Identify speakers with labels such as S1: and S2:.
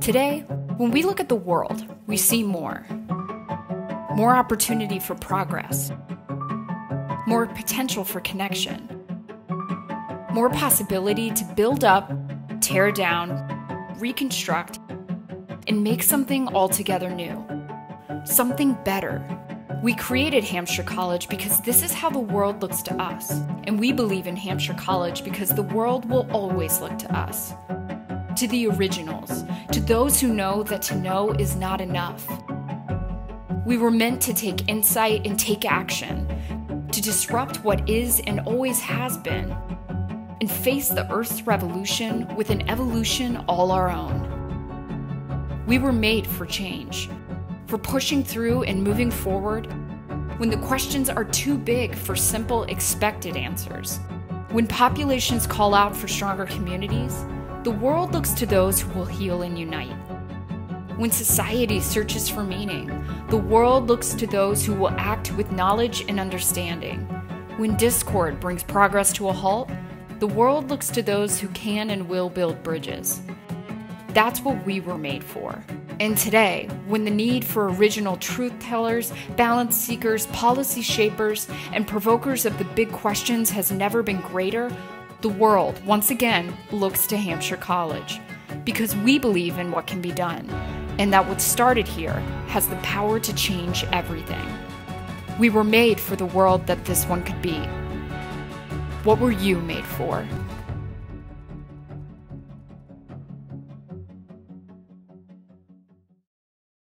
S1: Today, when we look at the world, we see more. More opportunity for progress, more potential for connection, more possibility to build up, tear down, reconstruct, and make something altogether new. Something better. We created Hampshire College because this is how the world looks to us. And we believe in Hampshire College because the world will always look to us. To the originals, to those who know that to know is not enough. We were meant to take insight and take action, to disrupt what is and always has been, and face the Earth's revolution with an evolution all our own. We were made for change, for pushing through and moving forward when the questions are too big for simple, expected answers. When populations call out for stronger communities, the world looks to those who will heal and unite. When society searches for meaning, the world looks to those who will act with knowledge and understanding. When discord brings progress to a halt, the world looks to those who can and will build bridges. That's what we were made for. And today, when the need for original truth tellers, balance seekers, policy shapers, and provokers of the big questions has never been greater, the world, once again, looks to Hampshire College because we believe in what can be done and that what started here has the power to change everything. We were made for the world that this one could be. What were you made for?